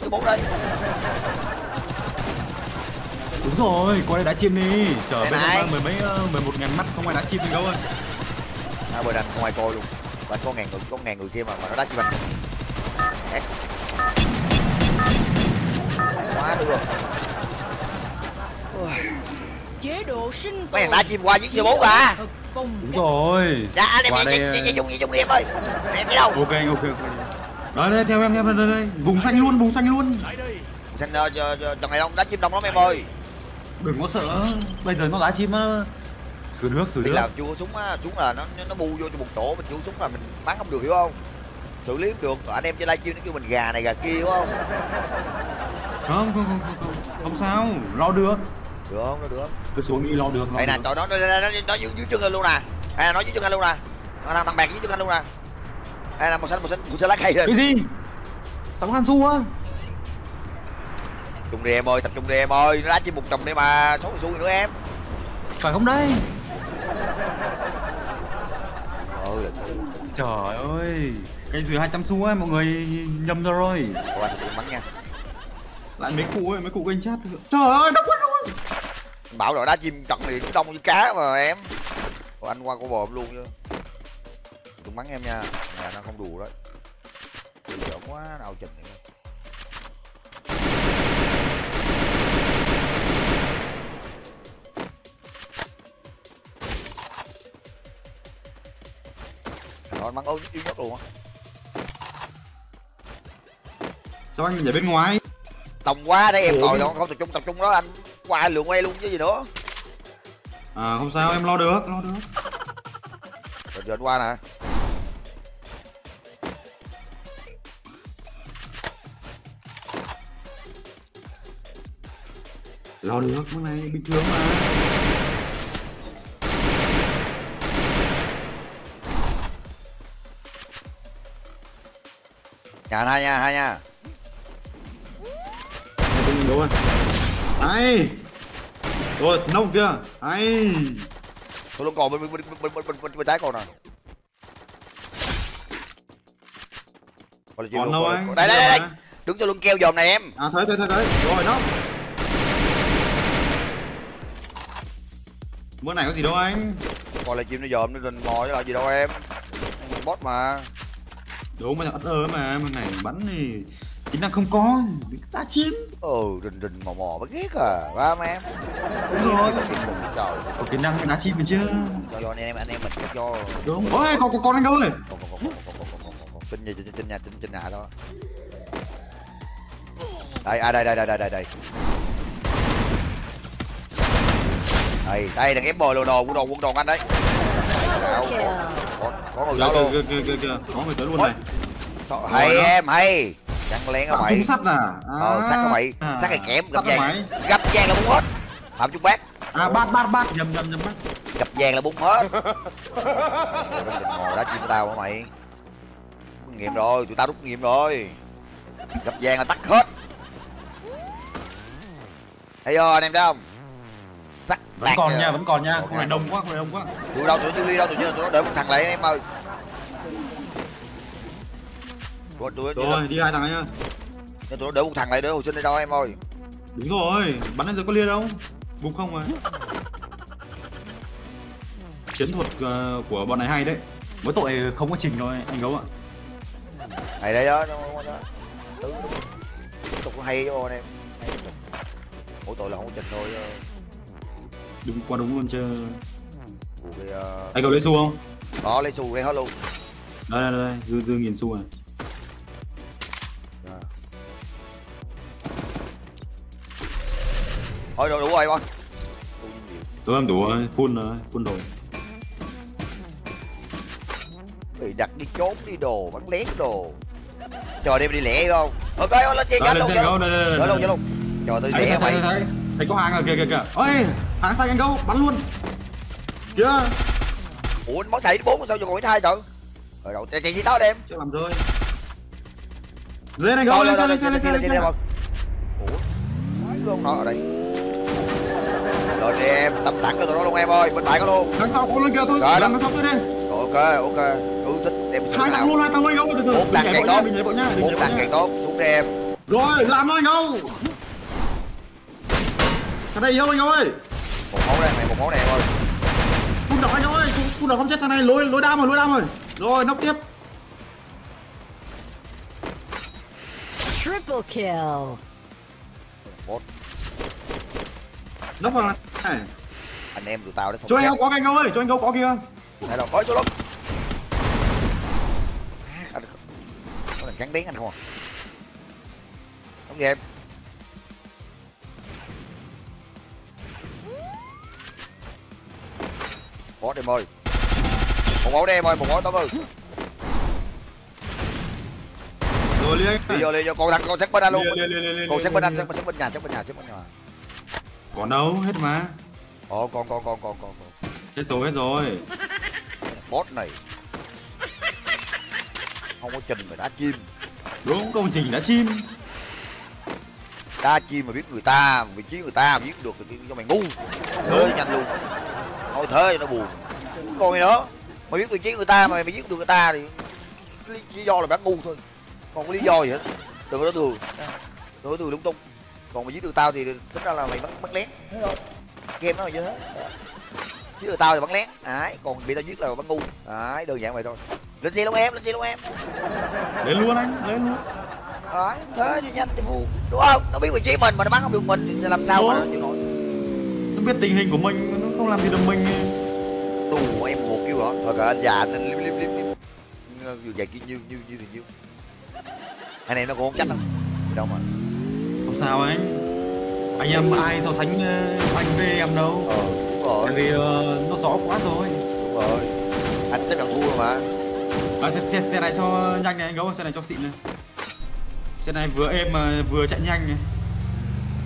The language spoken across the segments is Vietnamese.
cái bốn đây đúng rồi qua đây đá chim đi chờ bên này. mười mấy ờ, mười một ngàn mắt không ai đá chim gì đâu ơi à bờ đành không ai coi luôn và có ngàn người có ngàn người xem mà mà nó đá chim anh quá được chế độ sinh mấy thằng đá chim qua chiếc xe bốn à đúng rồi dạ anh em đi đi ờ, đi dùng đi dùng đi em ơi em đi đâu ok ok ok đó đây theo em theo em đây, đây, đây. vùng xanh luôn vùng xanh luôn. Xanh uh, tầng này đông đá chim đông lắm em ơi. Đừng có sợ. Bây giờ nó đá chim nó sửa nước sửa đi nước. làm chưa có súng á súng là nó nó bu vô cho một tổ mình chưa có súng là mình bắn không được hiểu không? Xử lý không được. Anh em trên livestream nó kêu mình gà này gà kia đúng không? Không không không không không, sao. Lo được. Được không được không cứ xuống đi lo được đây nè tụi nó nó dưới chân anh luôn nè. Hay nó dưới chân anh luôn nè. Thằng thằng bạc dưới chân anh luôn nè hay là màu xanh màu xanh màu xanh lá cây rồi cái gì? Sóng han su á? Trung đi em ơi tập trung đi em ơi. Nó đá chỉ một chồng đây mà. Số xui nữa em. Phải không đây ôi trời ơi. Cái dừa 200 xu á mọi người nhầm ra rồi. Ủa, anh bắn nha. Lại mấy cụ ơi mấy cụ kênh chat. Trời ơi nó quá rồi bảo rồi đá chim trận thì đông như cá mà em. Ủa, anh qua cô bồm luôn chứ đừng bắn em nha. Nhà nó không đủ đấy. Giờ quá nào chừng này rồi bắn ôi yếu nhất luôn á. Cho anh nhảy bên ngoài? Đông quá đấy em ngồi không không tập trung tập trung đó anh qua lượng quay luôn chứ gì nữa. À không sao em lo được lo được. Rồi giờ anh qua nè lo được con này bình thường mà. Chả hai nha, hai nha. Tôi nhìn đủ rồi Ai Rồi, nông kia Ai Tôi nó cò bên, bên, bên, bên, bên, bên, bên, trái còn à? nè Còn đâu anh? Đây, đây, đây! Đứng cho luôn keo dòm này em. À, thấy, thấy, thấy, Rồi, nông bữa này có gì đâu anh. Coi là chim nó dòm nó rình mò chứ là gì đâu em. Bot mà. Đúng mà ớt ơ mà mà này bắn thì kỹ năng không có ta chim. Ừ rình rình mò mò bắt ghét à. Ba mà em. Đúng rồi. Có kỹ năng đá chim mình chứ. Cho cho anh em anh em mình cho đúng. Ôi có có con anh ơi. Trên nhà trên nhà trên nhà đó đây à đây đây đây đây đây đây. Đây đây đừng ép bồi lồ đồ quân đồ quân đồ anh đấy. Đâu, có, có người đó luôn. kìa kìa kìa kìa. Có người tới luôn này. Thôi, hay đó. em hay. Chẳng lén hả Phạm mày. sắt à? Ờ sắt hả mày. À. sắt này kém gặp vàng. gặp vàng là bung hết. Phạm trung bác. À bát bát bát. Nhầm nhầm nhầm bát. Gặp vàng là bung hết. Ngồi đá chim tao hả mày? Nghiệm rồi tụi tao rút nghiệm rồi. Gặp vàng là tắt hết. Thấy chưa anh em thấy không vẫn còn nha vẫn còn nha. Không phải đông quá không phải đông quá. Tụi đâu tụi ly đâu tụi tụi nó đỡ một thằng lại em ơi. Tụi tụi rồi đi hai thằng nhá tụi nó đỡ một thằng lại đỡ hồi sinh đi đâu em ơi. Đúng rồi bắn đến giờ có lia đâu. Bục không mà. Chiến thuật ờ, của bọn này hay đấy. Mỗi tội không có trình thôi anh gấu ạ. Này đây đó. Tứ, tiếp tục hay cho anh em. Hay mỗi tội là không có trình thôi ờ, đúng qua đúng luôn chứ cái ờ, anh gấu lấy xu không đó lấy xù gây hết luôn đây đây đây dư dư nghìn xu này Dạ. thôi rồi đủ rồi con tôi em đủ rồi full rồi full rồi bị đặt đi trốn đi đồ bắn lén đồ chờ đêm đi lẹ không ok lên cánh đây luôn luôn luôn chờ tôi thấy mày thấy có hàng ở kìa kìa kìa ôi hàng xanh anh gấu bắn luôn. Kìa ủa anh bắn xài đi bốn sao còn hai trời rồi đầu chạy gì đó đem chưa làm rơi lên anh thôi lên thôi xe thôi lên xe lên xe lên xe ủa quái luôn nó ở đây. Rồi đi em tập thẳng cho tụi nó luôn em ơi bên phải có luôn. Đằng sau có lên kìa tôi Rồi, đằng sau tôi đi. Ok ok. Cứ thích em hai thằng luôn hai thằng luôn anh gấu từ từ. Bốn thằng càng tốt. bốn thằng càng tốt xuống đi em. Rồi làm thôi anh âu thằng này yêu anh ơi một máu đây này một máu em ơi phun đỏ anh ơi phun, đỏ không chết thằng này lối lối đam rồi lối đam rồi. Rồi nóc tiếp. Triple kill. bot. Nóc vào này. Anh em tụi tao đã sống cho anh âu có cái anh âu ơi cho anh âu có kia. Đây đâu có chỗ lắm anh có là trắng đen anh không à? Không gì em ơi một máu đây em ơi một máu tao ơi rồi anh. Đi vô đi vô. Con thằng con xét bên anh luôn. Liền, liền, liền, liền, con liền, xét bên anh liền. xét bên nhà xét bên nhà xét bên nhà. Còn đâu hết mà. Ồ con con con con con con hết rồi hết rồi. Bot này. Không có trình mà đá chim. Đúng công trình đã chim. Đá chim mà biết người ta vị trí người ta biết được thì cho mày ngu. Ơi nhanh luôn. Nói thế nó buồn còn gì nữa? Mày biết vị trí người ta mà mày giết được người ta thì lý lý do là bán ngu thôi. Còn có lý do gì hết? Đừng có thường đừng có thường lung tung. Còn mày giết được tao thì tính ra là mày bắn bắn lén thấy không? Game nó là như thế. Giết được tao thì bắn lén. Đấy còn bị tao giết là bắn ngu. Đấy đơn giản vậy thôi. Lên xe luôn em lên xe luôn em. Lên luôn anh lên luôn. Đấy thế thì nhanh thì vui đúng không? Nó biết vị trí mình mà nó bắn không được mình thì làm sao mà nó chịu nổi. Nó biết tình hình của mình nó không làm gì được mình đủ em một kêu hả? Thôi cả anh già nên liếm liếm liếm liếm vừa dạy kia như như như thì nhiêu anh em nó cũng không chắc đâu. Gì đâu mà. Không sao anh anh em ai so sánh ờ, anh với em đâu? Ờ đúng rồi. Bởi vì ờ, nó rõ quá rồi. Đúng rồi. Anh chắc là thua mà. À, xe, xe, xe này cho nhanh này anh gấu xe này cho xịn này. Xe này vừa êm mà vừa chạy nhanh này.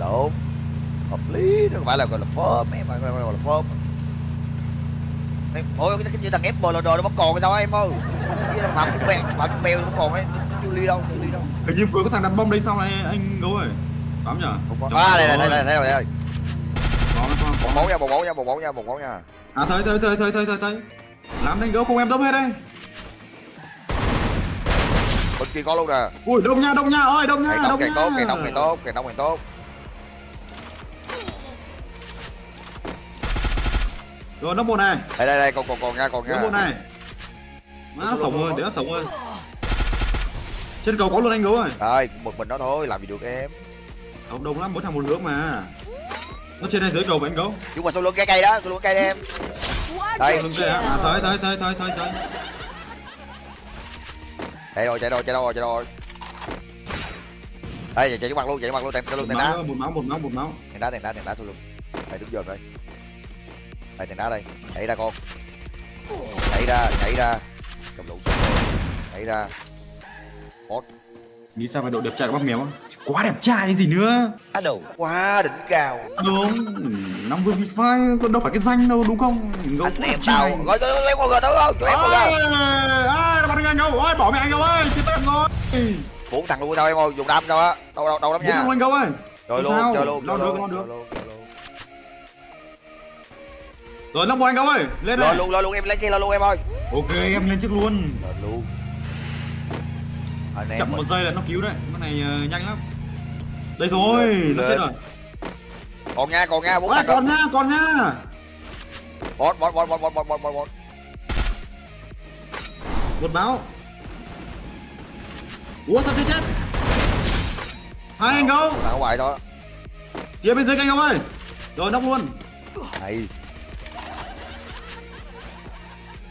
Đúng. Hợp lý. Nó phải là gọi là phơm em mà gọi là phơm Ôi cái, cái như thằng ép bờ lờ đờ nó vẫn còn sao em ơi? Như thằng phạm cũng bèo phạm bèo nó còn ấy nó chưa ly đâu chưa ly đâu. Hình như vừa có thằng đặt bom đấy sau này anh gấu ơi. Bám nhở à đây rồi. đây đây đây đây. đây có máu nha một máu nha một máu nha một máu nha. À thấy thấy thấy thấy thấy thấy thấy làm anh gấu không em đấm hết đây. Bên kia có luôn nè. Ui đông nha đông nha ơi đông nha đông đông càng tốt nha càng đông càng tốt càng đông càng tốt rồi nó một này. Đây đây đây còn còn còn nha còn nó nha một này. Má sống ơi để nó sống ơi trên cầu có luôn anh gấu ơi. Rồi một mình đó thôi làm gì được em. Đông đông lắm mỗi thằng một nước mà. Nó trên hay dưới cầu vậy anh gấu nhưng mà sau lưng cái cây đó sau lưng cây em. Đây. Đây á. À, thấy thấy thấy thấy thấy thấy chạy rồi chạy rồi chạy rồi chạy rồi. Đây chạy chạy trước mặt luôn chạy trước mặt luôn tèm lưng một tèm đá. một máu một máu một máu. Tèm đá tèm đá tèm đá sau lưng đây đứng dần đây đây tèm đá đây. Nhảy ra con nhảy ra nhảy ra. Cầm lũ xuống rồi. nhảy ra. Nghĩ sao mà độ đẹp trai của bác mèo á? quá đẹp trai cái gì nữa? Quá đỉnh cao. Đúng. Năm mươi free fire có đâu phải cái danh đâu đúng không? Gấu anh em tao. rồi rồi lấy con gà tới không tụi em con ơi nó bắn anh gấu ơi bỏ mẹ anh gấu ơi. Chết em rồi. Bốn thằng luôn sao em ơi. Dùng đam sao á. Đâu đâu đâu lắm nha. anh gấu ơi. Rồi luôn chơi luôn chơi luôn rồi nóc của anh Công ơi, lên đây. Lo luôn, rồi luôn em lên xe lo luôn em ơi. Ok, em lên trước luôn. rồi luôn. Anh Chậm một giây là nó cứu đấy, cái này uh, nhanh lắm. Đây rồi, lên. chết rồi. Còn nha, còn nha, bố à, còn nha, còn nha. bọt bọt bọt bọt bọt bọt bọt bọt bọt máu. Ủa sao thế chết? Hai anh Công. Ở ngoài thôi. Kia bên dưới anh Công ơi. Rồi nóc luôn. Này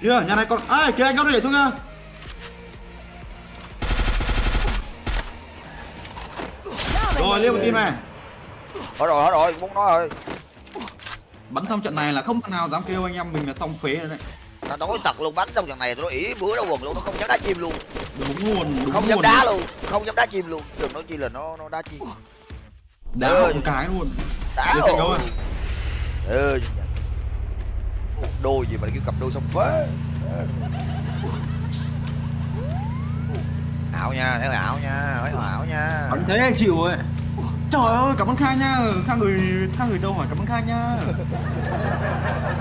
kia nhà này còn ai? Kia anh nó nhảy xuống nha rồi liêu một team này. Hết rồi hết rồi muốn nói rồi. Bắn xong trận này là không thằng nào dám kêu anh em mình là xong phế rồi đấy. Tao nói thật luôn bắn xong trận này tôi ỉ bữa đâu quần luôn nó không dám đá chim luôn. Đúng luôn đúng không dám luôn. đá đấy. luôn không dám đá chim luôn. Đừng nói chi là nó nó đá chim. Đá một cái luôn. đá rồi. ừ đôi gì mà kêu cặp đôi xong phế. Ảo nha thấy là ảo nha thấy là ảo nha. Bắn thế anh chịu ấy trời ơi cảm ơn khang nha. Khang người khang người đâu hỏi cảm ơn khang nha.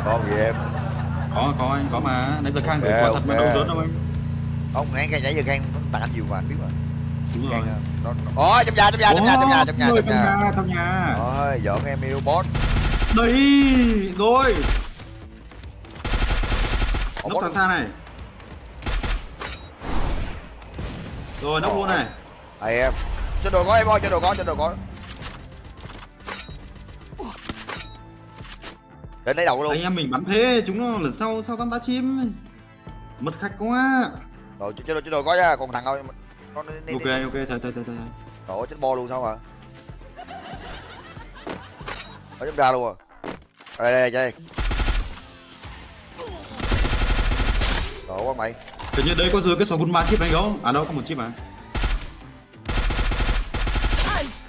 Con gì em? Có có anh có mà. Nãy giờ khang gửi Ok, quà thật mà ok. đâu rớt đâu anh. Không nghe cái nãy giờ khen tặng anh nhiều mà anh biết mà. Đúng rồi. à. nó trong nhà trong nhà trong nhà trong nhà trong nhà trong nhà. trong nhà. Ôi giỡn em yêu boss. Đây rồi Boss thằng xa này. Rồi nóc luôn này. Thầy em. Trên đồ có em ơi, trên đồ có, trên đồ có. Đến lấy đầu luôn. Anh em mình bắn thế chúng nó lần sau sau dám đá chim. Mất khách quá. Rồi trên đồ, trên đồ có nha, còn thằng Nó nó- ok ok thôi thôi thôi thôi. Đồ trên bo luôn sao mà Ở trong ra luôn à. Đây đây đây Đồ quá mày. Hình như đây có dưới cái sò gun ba chip anh gấu. À đâu có một chip à?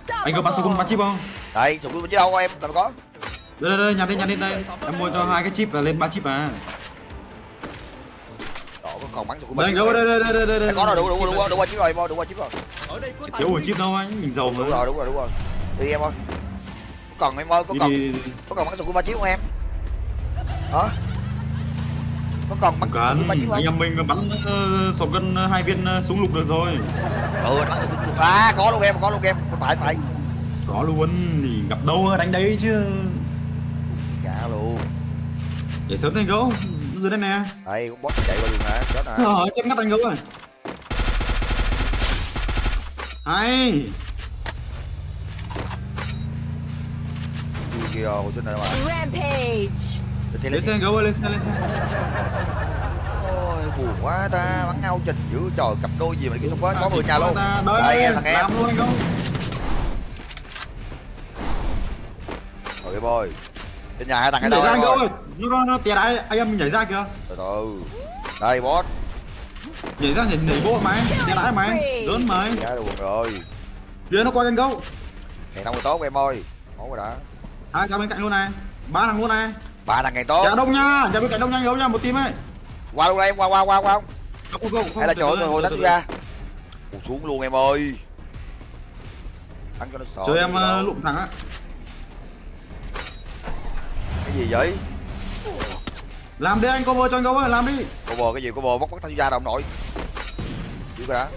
Anh có bắn sò gun ba chip không? Đây, sụp chứ đâu em, làm có. Đây đây đây nhặt đi nhặt đi đây. Em mua cho hai cái chip là lên ba chip à. Đồ có còn bắn sụp đây anh gấu đây đây đây đây đây đây. Có rồi, đủ đủ đủ đủ chip rồi, đủ chip rồi. Thiếu một chip đâu anh mình giàu mà. Đúng rồi, đúng rồi, đúng rồi. Đi em ơi. Có cần em ơi, có cần có cần bắn sụp ba chip không em? Hả có cần bắn cần anh em mình bắn uh, sọt gân hai viên ờ, súng lục được rồi. Ừ à có luôn em có luôn em. Phải phải có luôn thì gặp đâu đánh đấy chứ. Dạ luôn. Để sớm anh gấu dưới đây nè. Đây con boss chạy qua luôn hả? Chết hả ờ chắc ngắt anh gấu rồi. Hay. Hồi trên này mà. Rampage. Lên xe lên gấu lên xe lên xe. Ôi buồn quá ta bắn nhau trình dữ trời cặp đôi gì mà kia với có À, người nhà luôn. đây em thằng em. rồi em ơi trên nhà hai thằng hai đâu ra ơi. Nó nó, nó tè đái anh em mình nhảy ra kìa. Từ từ. Đây boss nhảy ra nhảy nhảy vô mày tè đái mày. lớn mày. Dạ buồn rồi. Kia nó qua anh gấu. Hẹn năm tốt em ơi. Ổn rồi đã hai cái bên cạnh luôn này. Ba thằng luôn này ba thằng ngày tốt. Nhà đông nha. Nhà bên cạnh đông nha gấu nha một team ấy. Qua luôn đây? Em qua qua qua qua không? Không hay là chỗ người hồi đánh ra? Ủa, xuống luôn em ơi. Ăn cho nó sợ chơi em uh, lụm thằng á. Cái gì vậy? Làm đi anh cover cho anh ơi làm đi. Cô bò cái gì? Cô bò móc bắt thanh ra đâu ông nội. Chịu cái đã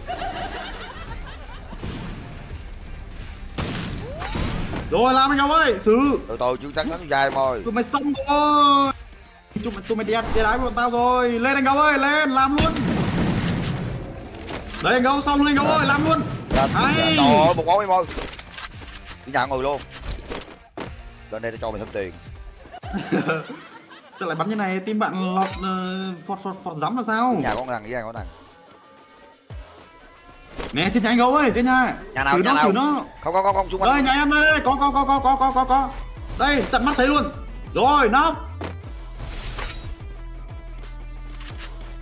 rồi làm anh gấu ơi xử. Từ từ chưa trắng thắng em ơi tụi mày xong rồi. Tụi mày tụi mày đè đè đái của bọn tao rồi. Lên anh gấu ơi lên làm luôn. Đấy anh gấu xong lên anh gấu ơi làm luôn. Hay. trời ơi một món em ơi đi nhà người luôn. Lên đây tao cho mày thêm tiền. Chắc lại bắn như này team bạn lọt uh, phọt phọt phọt rắm là sao? Nhà con thằng với nhà con thằng nè trên nhà anh gấu ơi trên nhà Nhà nào, xử nhà nó nào? nó. Không không không không xung đây nhà em đây, đây có có có có có có có có. Đây tận mắt thấy luôn. Rồi nóc.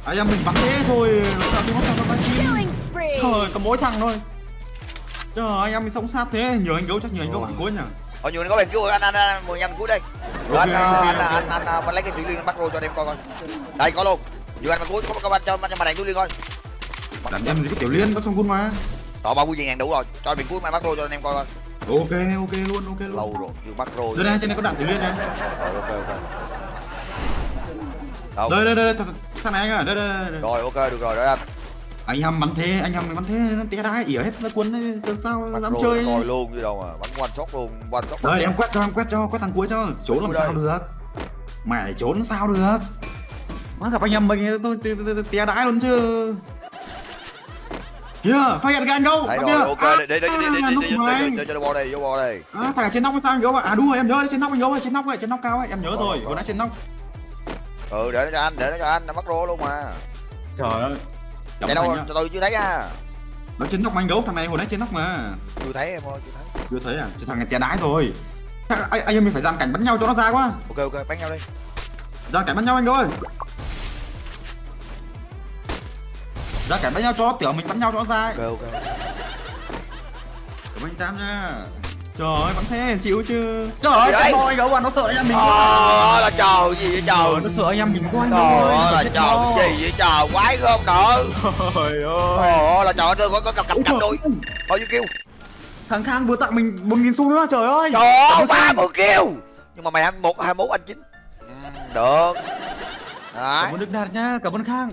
Anh em mình bắn thế thôi sao nó sao nó bắn chi trời có mỗi thằng thôi. Trời anh em mình sống sát thế nhờ anh gấu chắc nhờ anh gấu bạn cuối nhỉ? Ở nhiều có bạn cứu anh anh anh mười nhăm cuối đây. Rồi anh anh anh anh anh anh lấy cái thủy liên bắt rồi cho em coi coi. Đây có luôn. Nhiều anh mà cuối có có bạn cho cho màn ảnh thủy liên coi làm em gì có tiểu liên có xong gun mà Đó bao nhiêu ngàn đủ rồi, cho mình cuối mai bắt rồi cho anh em coi coi. ok ok luôn ok luôn Lâu rồi, chưa bắt rồi. đây trên này có đạn tiểu liên này Rồi ok ok. Đâu? đây đây đây đây sang này anh à đây đây đây, đây. Rồi ok được rồi đấy anh. anh em bắn thế anh em bắn thế nó té đá ỉa hết nó cuốn làm sao Bắt dám rồi chơi coi luôn chứ đâu mà bắn one shot luôn, one shot. Đây em quét cho em quét cho quét thằng cuối cho trốn làm sao đây. được mày trốn sao được nó gặp anh em mình tôi té đái luôn chứ kìa phát hiện cái anh đâu Đấy rồi ok, À, để để để để à, để lúc để mày. để để cho bo đây, vô bo đây. à, thằng trên nóc sao anh gấu à? à đúng rồi em nhớ trên nóc anh gấu ơi trên nóc ấy trên nóc cao ấy em nhớ Rồi, rồi rồi. vừa nãy trên nóc Ừ để nó cho anh, để nó cho anh, nó bắt rô luôn mà. trời ơi Chạy đâu, từ chưa thấy nha. nó trên nóc mà anh gấu thằng này hồi nãy trên nóc mà Chưa thấy em ơi, chưa thấy. chưa thấy à Chứ thằng này té đái rồi anh, em mình phải gian cảnh bắn nhau cho nó ra quá Ok ok, bắn nhau đi. gian cảnh bắn nhau anh ơi gian cảnh bắn nhau cho tưởng mình bắn nhau cho nó ra ấy. Ok ok. Cảm ơn Tam nha Trời ơi, vẫn thế, chịu chứ Trời ơi, cái boy gấu nó sợ em mình Ờ là trời gì vậy Trời nó sợ anh em mình quá Trời ơi, là trời gì vậy trời, quái không đỡ. Trời ơi là trời ơi, có có cặp cặp cặp đôi. Bao nhiêu kêu? Thằng Khang vừa tặng mình 1.000 xu nữa, trời ơi Trời ơi, ba mươi kêu. Nhưng mà mày ăn một hai mốt anh chín. Ừ, được. Đấy. Cảm ơn Đức Đạt nha, cảm ơn Khang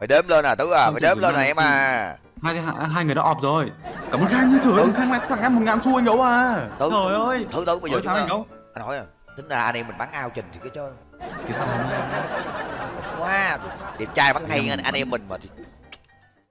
Mày đếm lên à Tứ à, mày Không, đếm lên này em à. hai, hai, hai người đã ọp rồi cảm ơn khang như Ừ. khang lại thằng em một ngàn xu anh gấu à Ừ. trời ơi thử thử bây giờ sao anh gấu anh hỏi à tính ra anh em mình bắn ao trình thì cái chứ thì sao anh quá đẹp trai bắn hay anh em mình mà thì